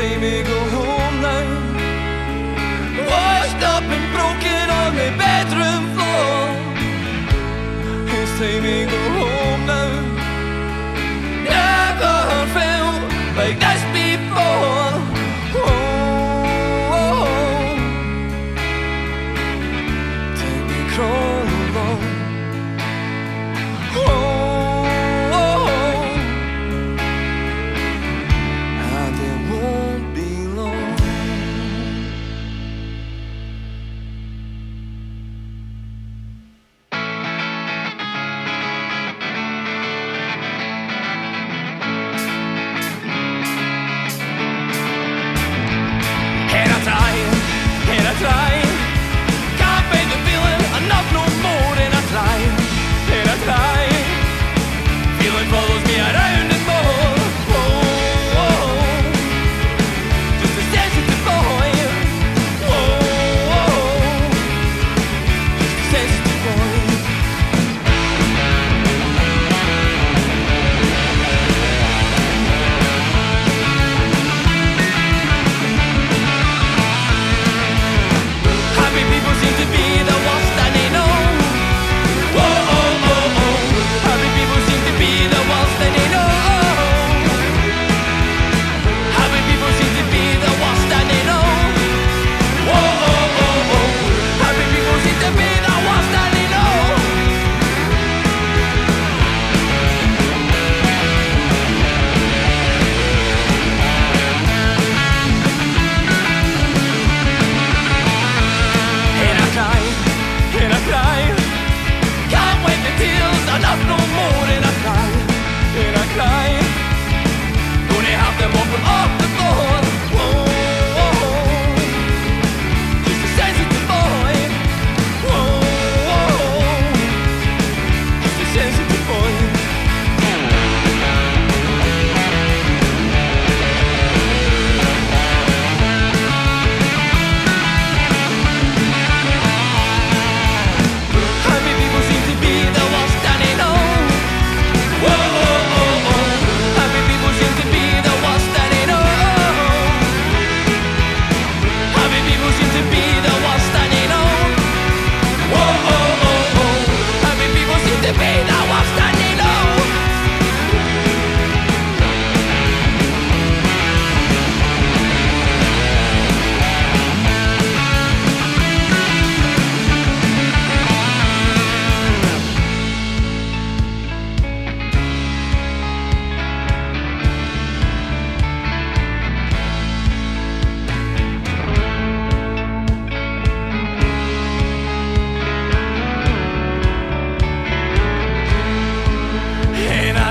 see me go home now. Washed up and broken on the bedroom floor. He'll see me go home now. Never felt like this before.